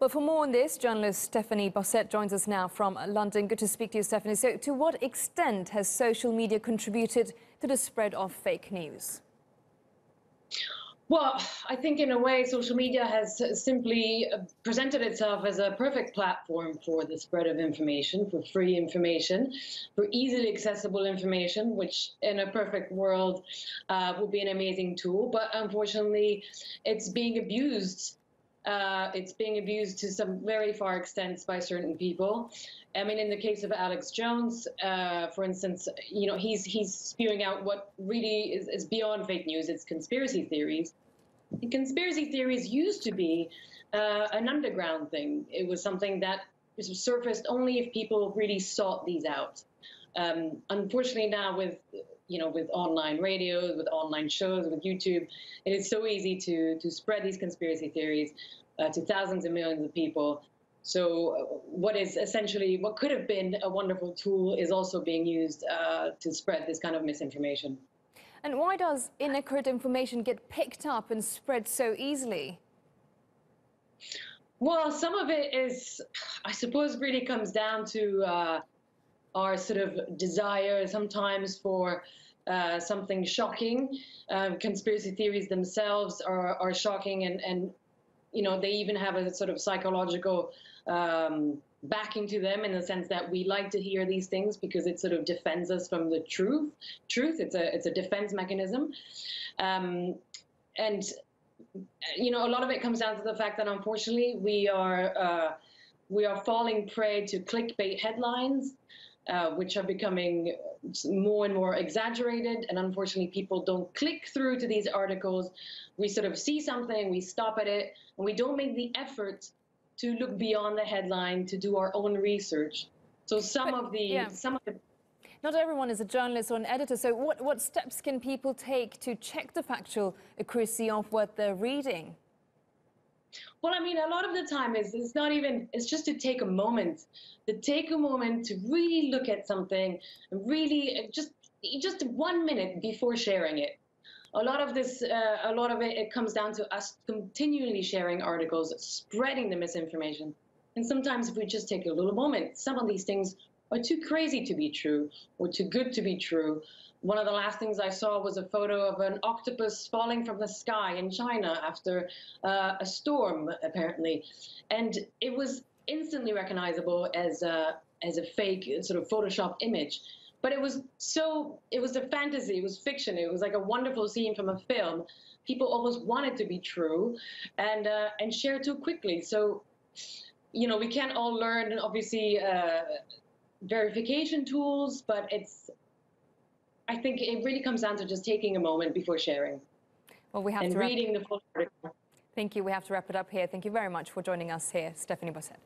Well, for more on this, journalist Stephanie Bosset joins us now from London. Good to speak to you, Stephanie. So, to what extent has social media contributed to the spread of fake news? Well, I think in a way, social media has simply presented itself as a perfect platform for the spread of information, for free information, for easily accessible information, which in a perfect world uh, would be an amazing tool. But unfortunately, it's being abused uh, it's being abused to some very far extents by certain people. I mean, in the case of Alex Jones, uh, for instance, you know, he's he's spewing out what really is, is beyond fake news. It's conspiracy theories. Conspiracy theories used to be uh, an underground thing. It was something that surfaced only if people really sought these out. Um, unfortunately, now with you know with online radio, with online shows, with YouTube, it is so easy to to spread these conspiracy theories uh, to thousands and millions of people. So uh, what is essentially what could have been a wonderful tool is also being used uh, to spread this kind of misinformation. And why does inaccurate information get picked up and spread so easily? Well, some of it is, I suppose, really comes down to uh, our sort of desire sometimes for uh, something shocking. Um, conspiracy theories themselves are, are shocking and, and you know, they even have a sort of psychological um, backing to them in the sense that we like to hear these things because it sort of defends us from the truth. Truth, it's a it's a defense mechanism, um, and you know, a lot of it comes down to the fact that unfortunately we are uh, we are falling prey to clickbait headlines. Uh, which are becoming more and more exaggerated. And unfortunately, people don't click through to these articles. We sort of see something, we stop at it, and we don't make the effort to look beyond the headline, to do our own research. So some but, of the yeah. some of the not everyone is a journalist or an editor, so what, what steps can people take to check the factual accuracy of what they're reading? Well, I mean, a lot of the time is it's not even it's just to take a moment, to take a moment to really look at something, and really just just one minute before sharing it. A lot of this, uh, a lot of it, it comes down to us continually sharing articles, spreading the misinformation. And sometimes if we just take a little moment, some of these things are too crazy to be true or too good to be true. One of the last things I saw was a photo of an octopus falling from the sky in China after uh, a storm, apparently. And it was instantly recognizable as a, as a fake sort of Photoshop image. But it was so, it was a fantasy, it was fiction, it was like a wonderful scene from a film. People almost wanted to be true and, uh, and share too quickly. So, you know, we can't all learn, and obviously, uh, verification tools, but it's I think it really comes down to just taking a moment before sharing. Well, we have and to reading the full article. Thank you. We have to wrap it up here. Thank you very much for joining us here, Stephanie Bosset.